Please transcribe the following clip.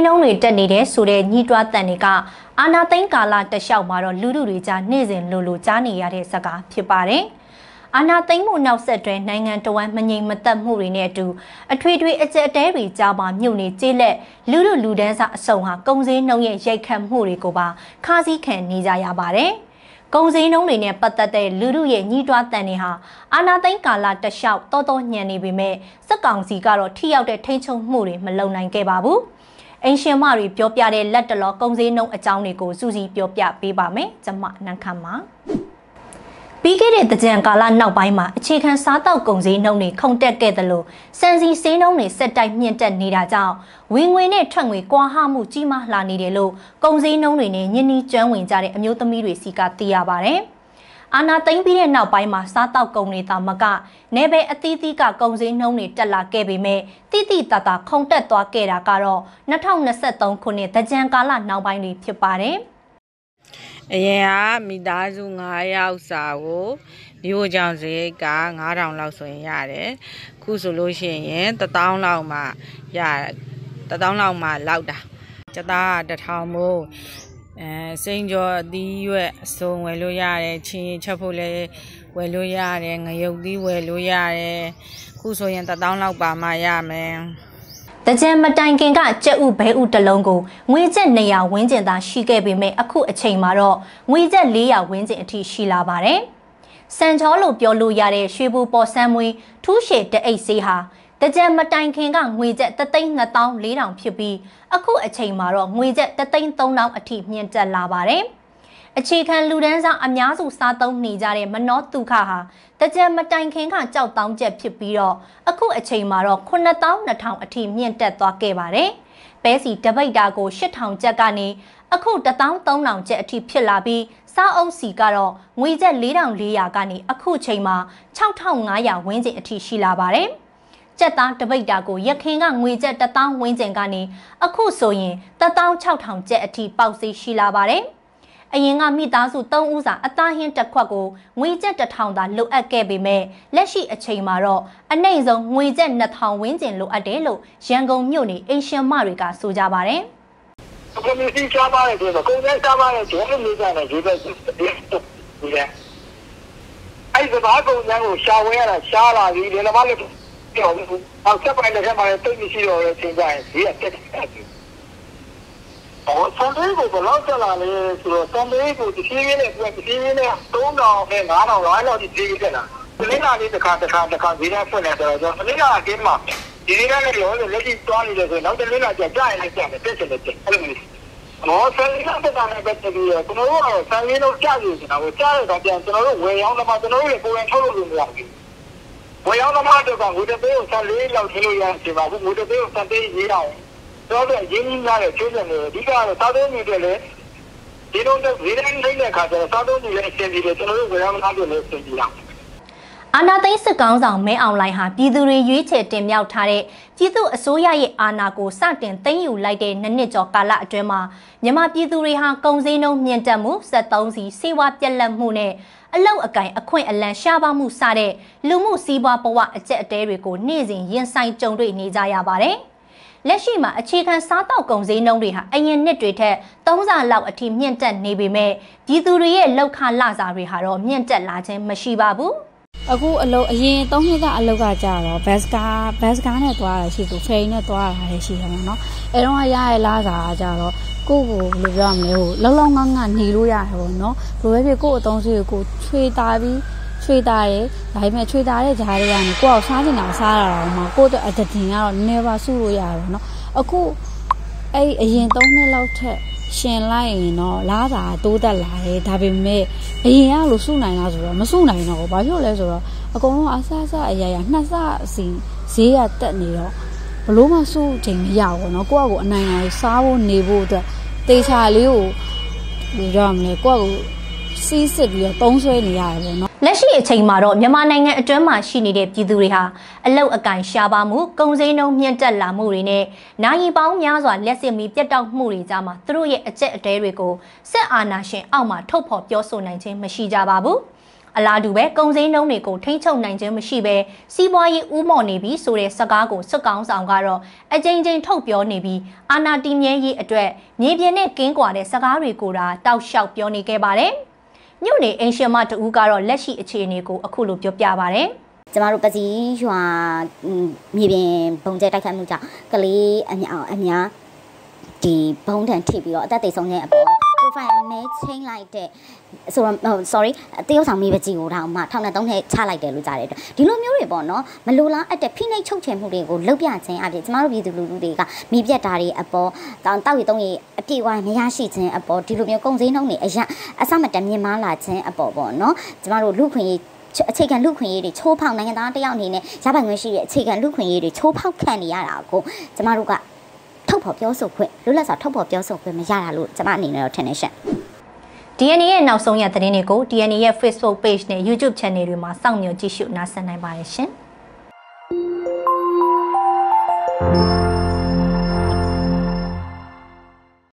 းနှုန်းတွေတက်နေတဲ့ဆိုတဲ့ညှိတွားတန်တွေကအာနာသိန်းကာလတလျှောက်မှာတော့လူလူတွေကြားနေ့စဉ်လိုလိုကြားနေရတဲ့ဇာတ်ကားဖြစ်ပါတယ်။အာနာသိန်းမှုနောက်ဆက်တွဲနိုင်ငံတော်ဝန်မငြိမ်မသက်မှုတွေနဲ့အတူအထွေထွေအကြက်တဲတွေကြားမှာမြုပ်နေကျေးလက်လူလူလူဒန်းစာအစုံဟာကုံစည်းနှုံရဲ့ရိုက်ခတ်မှုတွေကိုပါခါးစည်းခံနေကြရပါတယ်။ကုံစည်းနှုံးတွေနဲ့ပတ်သက်တဲ့လူလူရဲ့ညှိတွားတန်တွေဟာအာနာသိန်းကာလတလျှောက်တော်တော်ညံနေပေမဲ့စက်ကောင်စီကတော့ထိရောက်တဲ့ထိန်းချုပ်မှုတွေမလုပ်နိုင်ခဲ့ပါဘူး။ အင်ရှင်မတွေပြောပြတဲ့လက်တလောကုံစည်းနှုံးအကြောင်းတွေကိုစူးစီးပြောပြပေးပါမယ်။ကျွန်မနန်းခမ်းပါ။ပြီးခဲ့တဲ့တကြံကာလနောက်ပိုင်းမှာအခြေခံစားတောက်ကုန်စည်နှုန်းတွေခုန်တက်ခဲ့သလိုစံစီစေးနှုန်းတွေဆက်တိုက်မြင့်တက်နေတာကြောင့်ဝင်ငွေနဲ့ထွက်ငွေကွာဟမှုကြီးမားလာနေတယ်လို့ကုန်စည်နှုန်းတွေနဲ့ညှဉ်းနှီးကျွမ်းဝင်ကြတဲ့အမျိုးသမီးတွေစီကသိရပါဗျ။ အာနာသိမ့်ပြီးတဲ့နောက်ပိုင်းမှာစားတောက်ကုန်တွေသာမကနေဘယ်အသီးသီးကကုန်စည်နှုန်းတွေတက်လာခဲ့ပေမဲ့တိတိတတာခုန်တက်သွားခဲ့တာကတော့2023ခုနှစ်တကြံကာလနောက်ပိုင်းတွေဖြစ်ပါတယ်။အရင်ကမိသားစု9ယောက်စာကိုမြို့ကြောင်စရိတ်က9000လောက်ဆိုရင်ရတယ်ခုဆိုလို့ရှိရင်1000လောက်မှရတယ်1000လောက်မှလောက်တာကျသားက1000မို့ အဲစိန်ကျော်အသီးရွက်အစုံဝယ်လို့ရတယ်ချင်းရင်ချက်ဖို့လည်းဝယ်လို့ရတယ်ငရုတ်သီးဝယ်လို့ရတယ်ခုဆိုရင်1000လောက်ပါမှရမယ်တကြံမတိုင်ခင်ကကြက်ဥဘဲဥတလုံးကိုငွေကျပ်200ဝန်းကျင်သာရှိခဲ့ပေမဲ့အခုအချိန်မှာတော့ငွေကျပ်400ဝန်းကျင်အထိရှိလာပါတယ်။စံချောလို့ပြောလို့ရတဲ့ရွှေဘူပေါ်ဆန်းမွေးထူးရှည်တအိတ်ဆေးဟာ တကြံမတိုင်ခင်ကငွေကျပ်3,200,400ဖြစ်ပြီးအခုအချိန်မှာတော့ငွေကျပ်3,300အထိမြင့်တက်လာပါတယ်။အခြေခံလူဒန်းစားအများစုစားသုံးနေကြတဲ့မနောတုခဟာတကြံမတိုင်ခင်ကကြောက်တောင်းချက်ဖြစ်ပြီးတော့အခုအချိန်မှာတော့9200အထိမြင့်တက်သွားခဲ့ပါတယ်။ပဲစီတပိတ်တာကို8000ကျပ်ကနေအခု13000ကျပ်အထိဖြစ်လာပြီးစားအုပ်စီကတော့ငွေကျပ်4400ကနေအခုချိန်မှာ6500ဝန်းကျင်အထိရှိလာပါတယ်။ ကျက်သားတပိတ်တာကိုရခင်ကငွေကျပ်1000ဝန်းကျင်ကနေအခုဆိုရင်16000ကျပ်အထိပေါက်စီရှိလာပါတယ်။အရင်ကမိသားစု3ဦးစာအသားဟင်းတစ်ခွက်ကိုငွေကျပ်1000သာလိုအပ်ခဲ့ပေမဲ့လက်ရှိအချိန်မှာတော့အနှိမ့်ဆုံးငွေကျပ်2000ဝန်းကျင်လိုအပ်တယ်လို့ရန်ကုန်မြို့နေအင်ရှင်မတွေကဆိုကြပါတယ်။ကွန်မြူနတီရှားပါတယ်ဆိုတော့ကုန်စည်ရှားပါတယ်ကျန်တဲ့လူကနေဒီဘက်ဒီလေအဲ့ဒီဘာကုန်စည်ကိုရှာဝဲရတာရှားလာပြီလေလမလည်း ပြောဘူး။အောက်ဆက်ပိုင်းတစ်ခါမှလည်းတိတ်မရှိတော့တဲ့ချိန်ကျရင်ဒီကတက်တယ်ဟောဆန်လေးကိုဘယ်လောက်ကျလာလဲဆိုတော့ဆန်လေးကိုတစ်ဖြည်းဖြည်းနဲ့ပြန်တစ်ဖြည်းဖြည်းနဲ့3000နဲ့9000လောက်လောက်ဒီဈေးတက်လာဒီနေ့ကလေးတစ်ခါတစ်ခါတစ်ခါဈေးနဲ့ဖွင့်နေတော့ကျွန်တော်ဒီနေ့ကအကင်းမှာဒီနေ့ကလည်းရောလက်ရှိတွားနေတယ်ဆိုရင်နောက်တစ်နေ့ကကြာကြာရင်လည်းကြာတယ်တက်ချင်တယ်တက်အဲ့လိုမျိုးမောဆန်လေးကတက်တာနဲ့ပတ်သက်ပြီးတော့ကျွန်တော်တို့ကဆန်လေးတော့ကြာပြီကျွန်တော်တို့ကြာရတော့ပြန်ကျွန်တော်တို့ဝယ်ရောင်းတော့မှကျွန်တော်တို့လည်းကိုယ်ရင်ထုတ်လို့မရဘူး ဝယ်ရောင်းသမားတို့ကငွေတပေးကိုဆန်လေးလောက်ထင်းလို့ရအောင်ဒီမှာငွေတပေးကိုဆန်ပေးရေးအောင်တော့တဲ့ရင်းနှီးများတဲ့ကျိုးကျန်တွေအဓိကတော့စားသုံးမှုတွေလည်းဒီလိုနဲ့ဒီတိုင်းနေတဲ့ခါကျတော့စားသုံးမှုလည်းအဆင်ပြေတယ်ကျွန်တော်တို့ဝယ်ရမလားလို့လည်းအဆင်ပြေတာအာ နာသိန်းစစ်ကောင်းဆောင်မဲအောင်လိုင်ဟာပြည်သူတွေရွေးချယ်တင်မြှောက်ထားတဲ့ပြည်သူအစိုးရရဲ့အာဏာကိုစတင်သိမ်းယူလိုက်တဲ့နှစ်နှစ်ကျော်ကာလအတွင်းမှာမြန်မာပြည်သူတွေဟာကုန်စည်နှုန်းမြင့်တက်မှုစက်သုံးစီစေဝါပြက်လက်မှုနဲ့အလောက်အကင်အခွင့်အလန့်ရှားပါမှုစတဲ့လူမှုစီးပွားဘဝအကျက်အတဲတွေကိုနေ့စဉ်ရင်ဆိုင်ကြုံတွေ့နေကြရပါတယ်။လက်ရှိမှာအခြေခံစားတောက်ကုန်စည်နှုန်းတွေဟာအရင်နှစ်တွေထက်၃ဆလောက်အထိမြင့်တက်နေပေမဲ့ပြည်သူတွေရဲ့လောက်ခလစာတွေဟာတော့မြင့်တက်လာခြင်းမရှိပါဘူး အခုအလုံးအရင်၃နှစ်ကအလုံးကကြတော့ bus car bus car နဲ့သွားတာရှိသူ ferry နဲ့သွားတာလည်းရှိတယ်ပေါ့နော်အဲတော့ရရဲ့လားကကြတော့ကိုကိုဘယ်လိုပြောမလဲဟိုလောက်လောက်ငန်းငန်းနေလို့ရတယ်ပေါ့နော်ဘယ်လိုပဲဖြစ်ကို့အသုံးစီကိုကိုချွေတာပြီးချွေတာတယ်ဒါပေမဲ့ချွေတာတဲ့ဂျားတွေကနေကိုအောင်စားနေတာစားတာတော့မှကို့အတွက်အတည်တင်ကတော့ never ဆုလို့ရတယ်ပေါ့နော်အခုအဲ့အရင်၃နှစ်လောက်ထက် ရှင်လိုက်ရင်တော့လားတာတိုးတက်လာတယ်ဒါပေမဲ့အရင်ကလို့စုနိုင်လားဆိုတော့မစုနိုင်တော့ဘူးဘာဖြစ်လို့လဲဆိုတော့အကုန်လုံးအဆအဆအရာရာနှစ်ဆစီဈေးရတက်နေတော့ဘလို့မှစုချိန်မရဘူးเนาะကိုယ့်အကိုအနိုင်နိုင်စားဖို့နေဖို့အတွက်တေချာလေးကိုဘယ်လိုပြောမလဲကိုယ့်အကိုစီးစစ်ပြီးတော့သုံးဆွဲနေရတယ်ပေါ့နော် လက်ရှိအချိန်မှာတော့မြန်မာနိုင်ငံအတွင်းမှာရှိနေတဲ့ပြည်သူတွေဟာအလုတ်အကင်ရှားပါမှုကုန်စည်နှုန်းမြင့်တက်လာမှုတွေနဲ့နိုင်ပေါင်းများစွာလက်စစ်မီပြတ်တောက်မှုတွေကြားမှာသူတို့ရဲ့အကျက်အတဲတွေကိုစစ်အာဏာရှင်အောက်မှာထုတ်ဖော်ပြောဆိုနိုင်ခြင်းမရှိကြပါဘူးအလားတူပဲကုန်စည်နှုန်းတွေကိုထိန်းချုပ်နိုင်ခြင်းမရှိဘဲစီးပွားရေးဥမော်နေပြီးဆိုတဲ့စကားကိုစစ်ကောင်ဆောင်ကတော့အကြိမ်ကြိမ်ထုတ်ပြောနေပြီးအာဏာတည်မြဲရေးအတွက်မြေပြင်နဲ့ကင်းကွာတဲ့စကားတွေကိုဒါတောက်လျှောက်ပြောနေခဲ့ပါတယ်။ မြို့နေအင်ရှင်မတူကတော့လက်ရှိအခြေအနေကိုအခုလိုပြောပြပါဗျ။ကျမတို့ပစီရွာမြေပြင်ဘုံကျဲတိုက်ခိုက်မှုကြောင့်ကလေးအများအများဒီဘုံထန်ထိပြီးတော့အသက်သေဆုံးတဲ့အပေါ် profile မဲချင်းလိုက်တဲ့ဆိုတော့ sorry တရုတ်ဆောင်မိပကြီးကိုတောင်မှထောင်နဲ့သုံးနဲ့ချလိုက်တယ်လို့ကြားတယ်ဒီလိုမျိုးတွေပေါ့နော်မလိုလားအပ်တဲ့ဖိနှိပ်ချုပ်ချယ်မှုတွေကိုလုပ်ပြခြင်းအပြင်ကျမတို့ပြည်သူလူထုတွေကမိပြတ်တာတွေအပေါ်တောင်တောက်ရီသုံးရီအပြည့်အဝမရရှိခြင်းအပေါ်ဒီလိုမျိုးကုန်စည်နှုန်းတွေအရအစမတမြင်မာလာခြင်းအပေါ်ပေါ့နော်ကျမတို့လူခွင့်ရေးအခြေခံလူခွင့်ရေးတွေချိုးဖောက်နိုင်ငံသားတယောက်အနေနဲ့ရပိုင်ခွင့်ရှိတဲ့အခြေခံလူခွင့်ရေးတွေချိုးဖောက်ခံနေရတာကိုကျမတို့က ထုတ်ဖော်ပြောဆိုခွင့်လွတ်လပ်စွာထုတ်ဖော်ပြောဆိုခွင့်မရတာလို့ကျမအနေနဲ့တော့ထင်နေရှင့် DNA ရဲ့နောက်ဆုံးရသတင်းတွေကို DNA ရဲ့ Facebook Page နဲ့ YouTube Channel တွေမှာစောင့်မျှော်ကြည့်ရှုနားဆင်နိုင်ပါတယ်ရှင်။